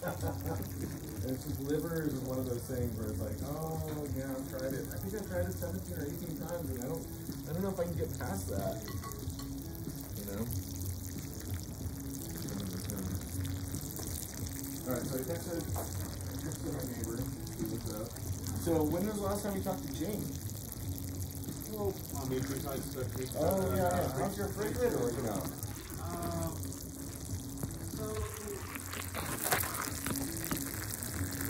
And it's just liver is one of those things where it's like, oh yeah, I've tried it. I think I've tried it seventeen or eighteen times, and I don't, I don't know if I can get past that. You know. All right, so I texted, texted my neighbor. what's up. So when was the last time you talked to James? Well, I mean, besides the case. Oh uh, yeah, yeah. How's your refrigerator working out? Um, so, because I had to, we had to carry, we decided to have to go people on data, so I, what we did is that I